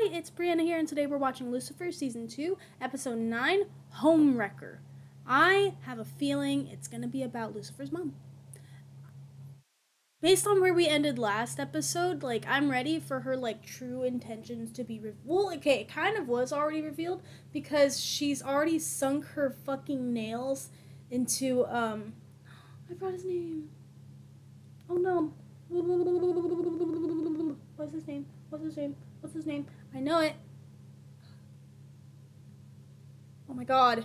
Hi, it's Brianna here, and today we're watching Lucifer Season 2, Episode 9, Homewrecker. I have a feeling it's going to be about Lucifer's mom. Based on where we ended last episode, like, I'm ready for her, like, true intentions to be revealed. Well, okay, it kind of was already revealed because she's already sunk her fucking nails into, um, I forgot his name. Oh no. What's his name? What's his name? What's his name? I know it. Oh my god.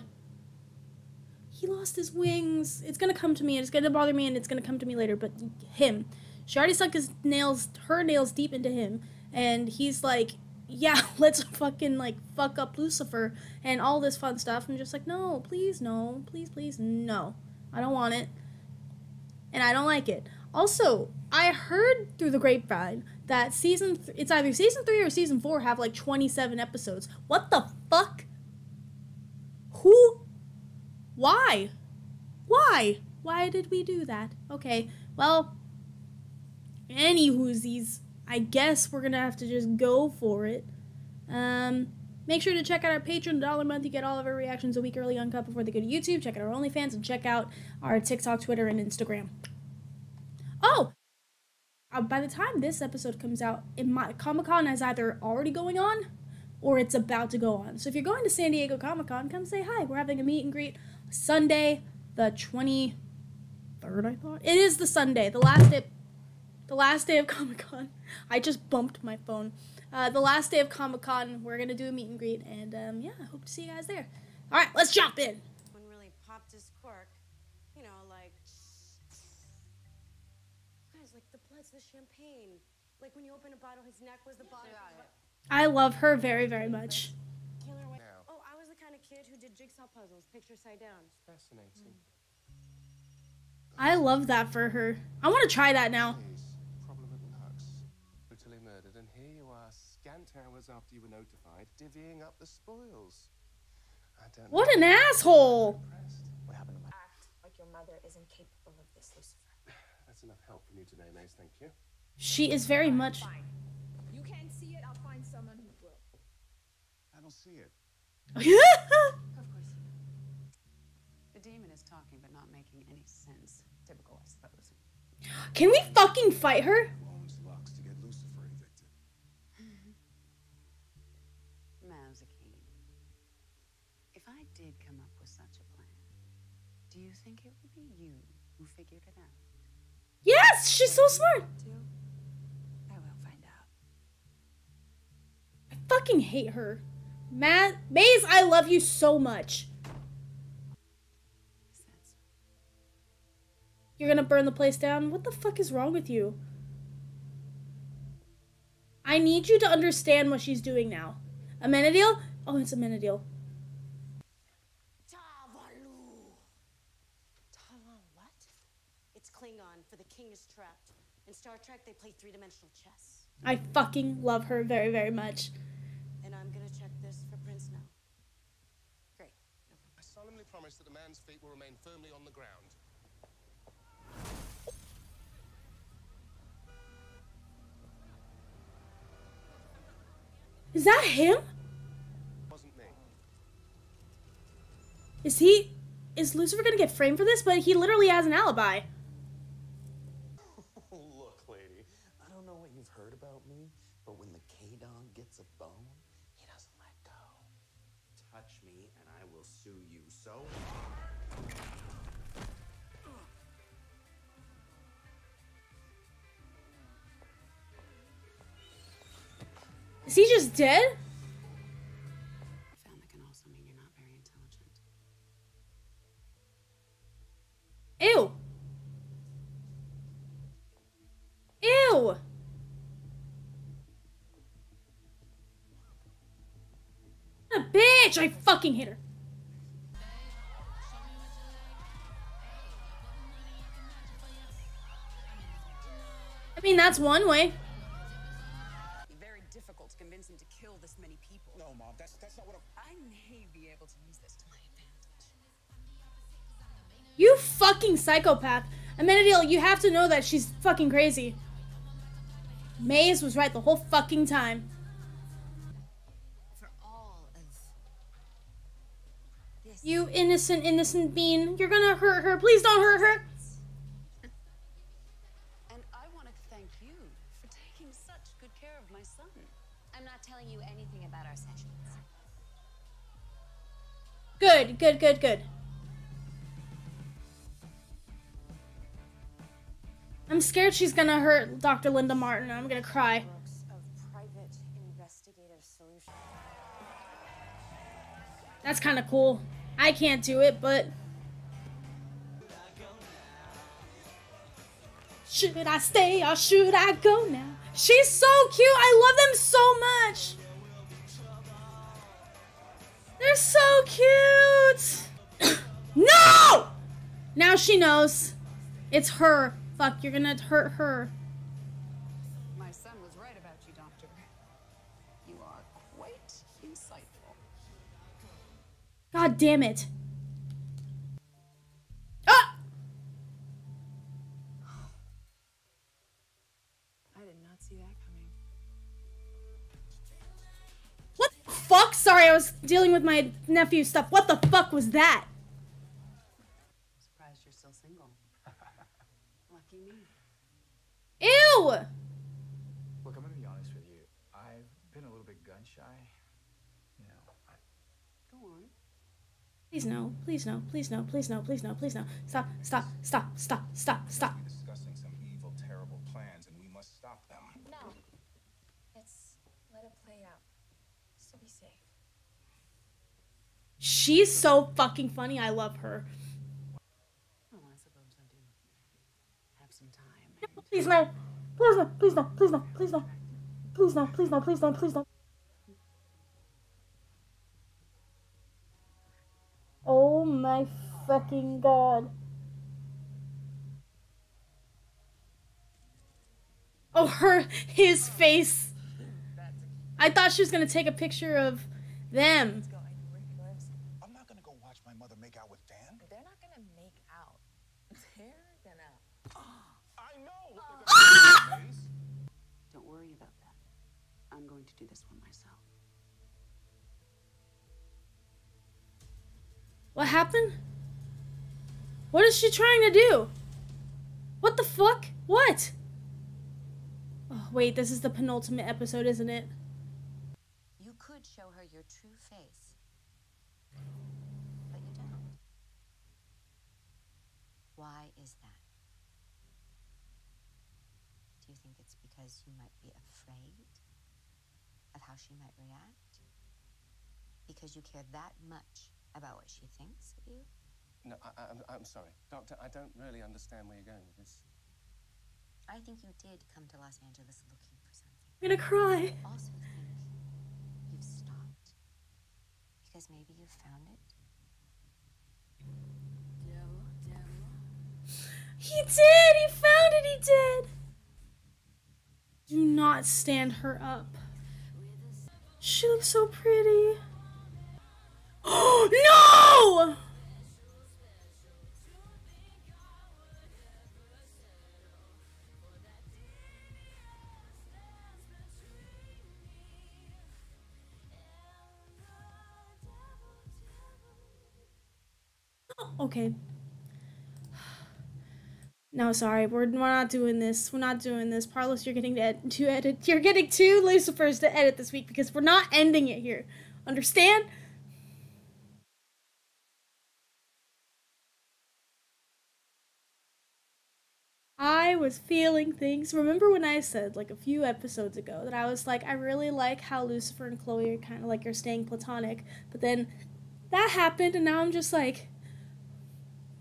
He lost his wings. It's gonna come to me. and It's gonna bother me, and it's gonna come to me later. But him, she already sunk his nails, her nails, deep into him, and he's like, "Yeah, let's fucking like fuck up Lucifer and all this fun stuff." I'm just like, "No, please, no, please, please, no. I don't want it, and I don't like it." Also, I heard through the grapevine that season th- it's either season 3 or season 4 have like 27 episodes. What the fuck? Who why? Why? Why did we do that? Okay. Well, any whoosies, I guess we're to have to just go for it. Um Make sure to check out our Patreon dollar month. You get all of our reactions a week early uncut before they go to YouTube. Check out our OnlyFans and check out our TikTok, Twitter, and Instagram. Oh, uh, by the time this episode comes out, it might Comic Con is either already going on or it's about to go on. So if you're going to San Diego Comic Con, come say hi. We're having a meet and greet Sunday, the twenty third. I thought it is the Sunday, the last day, the last day of Comic Con. I just bumped my phone. Uh, the last day of Comic Con, we're gonna do a meet and greet, and um, yeah, I hope to see you guys there. All right, let's jump in. The champagne. Like when you open a bottle, his neck was the bottom. I love her very, very much. Killer Whale. Oh, I was the kind of kid who did jigsaw puzzles, picture side down. Fascinating. I love that for her. I want to try that now. Problem at Lux. Brutally murdered, and here you are, scant hours after you were notified, divvying up the spoils. I don't What know an asshole! What happened to my... act like your mother is incapable of this, Lucifer. That's enough help from you today, Maze, thank you. She is very much. Fine. You can't see it, I'll find someone who will. I don't see it. Of course. The demon is talking but not making any sense. Typical, I suppose. Can we fucking fight her? Who owns Lux to get Lucifer evicted? Mazikeen. If I did come up with such a plan, do you think it would be you who figured it out? Yes, she's so smart. I will find out. I fucking hate her. Matt, Maze, I love you so much. Is that so? You're gonna burn the place down? What the fuck is wrong with you? I need you to understand what she's doing now. Amenadiel? Oh, it's Amenadiel. Tavalu. Tala what? It's Klingon for the king is trapped. In Star Trek, they play three-dimensional chess. I fucking love her very, very much. And I'm gonna check this for Prince now. Great. I solemnly promise that the man's feet will remain firmly on the ground. Is that him? Wasn't me. Is he. Is Lucifer gonna get framed for this? But he literally has an alibi. Look, lady, I don't know what you've heard about me, but when gets a bone, he doesn't let go. Touch me and I will sue you so Is he just dead? Ew. found that can also mean you're not very intelligent. Ew. Ew. What a bitch! I fucking hate her. I mean, that's one way. very difficult to convince him to kill this many people. No, Mom, that's that's not what I'm. I may be able to use this to my advantage. You fucking psychopath. Amenadiel, you have to know that she's fucking crazy. Maze was right the whole fucking time. You innocent, innocent bean. You're gonna hurt her. Please don't hurt her. And I want to thank you for taking such good care of my son. I'm not telling you anything about our sessions. Good, good, good, good. I'm scared she's gonna hurt Dr. Linda Martin. I'm gonna cry. Books of private investigative solutions. That's kind of cool. I can't do it, but. Should I stay or should I go now? She's so cute. I love them so much. They're so cute. no! Now she knows. It's her. Fuck, you're gonna hurt her. God damn it. Ah! I did not see that coming. What the fuck? Sorry, I was dealing with my nephew stuff. What the fuck was that? Surprised you're still single. Lucky me. Ew! Look, I'm gonna be honest with you. I've been a little bit gun shy. You know, I, Go on. Please no, please no, please no, please no, please no, please no. Stop, stop, stop, stop, stop, stop. discussing some evil, terrible plans, and we must stop them. No. Let's let it play out. So be safe. She's so fucking funny. I love her. Well, I suppose I do. Have some time. Please no. Please no, please no, please no, please no. Please no, please no, please no, please no. My fucking god. Oh, her, his face. I thought she was gonna take a picture of them. I know where he lives. I'm not gonna go watch my mother make out with Dan. They're not gonna make out. They're gonna. I know. Don't worry about that. I'm going to do this one myself. What happened? What is she trying to do? What the fuck? What? Oh, wait, this is the penultimate episode, isn't it? You could show her your true face. But you don't. Why is that? Do you think it's because you might be afraid of how she might react? Because you care that much about what she thinks of you? No, I, I, I'm, I'm sorry. Doctor, I don't really understand where you're going with this. I think you did come to Los Angeles looking for something. I'm gonna cry. I also think you've stopped because maybe you found it. He did! He found it! He did! Do not stand her up. She looks so pretty. Oh Okay. No, sorry, we're, we're not doing this. We're not doing this. Carlos, you're getting to, ed- to edit. You're getting two Lucifers to edit this week because we're not ending it here. Understand? I was feeling things. Remember when I said, like a few episodes ago, that I was like, I really like how Lucifer and Chloe are kind of like are staying platonic, but then that happened, and now I'm just like,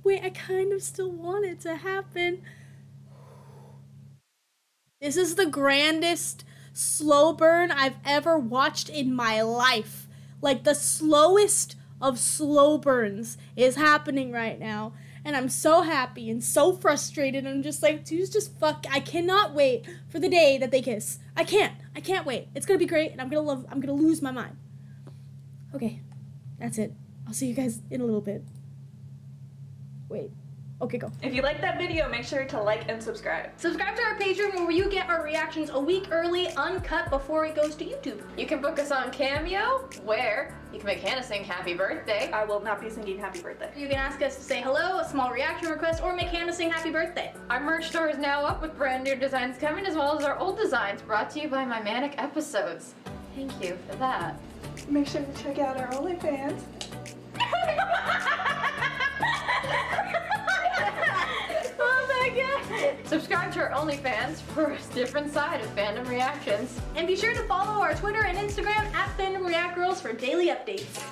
wait, I kind of still want it to happen. This is the grandest slow burn I've ever watched in my life. Like the slowest of slow burns is happening right now. And I'm so happy and so frustrated. I'm just like, dudes, just fuck. I cannot wait for the day that they kiss. I can't. I can't wait. It's gonna be great, and I'm gonna love. I'm gonna lose my mind. Okay, that's it. I'll see you guys in a little bit. Wait. Okay, go. If you like that video, make sure to like and subscribe. Subscribe to our Patreon where you get our reactions a week early, uncut before it goes to YouTube. You can book us on Cameo, where you can make Hannah sing happy birthday. I will not be singing happy birthday. You can ask us to say hello, a small reaction request, or make Hannah sing happy birthday. Our merch store is now up with brand new designs coming as well as our old designs brought to you by my Manic Episodes. Thank you for that. Make sure to check out our OnlyFans. Subscribe to our OnlyFans for a different side of fandom reactions. And be sure to follow our Twitter and Instagram at Fandom React Girls for daily updates.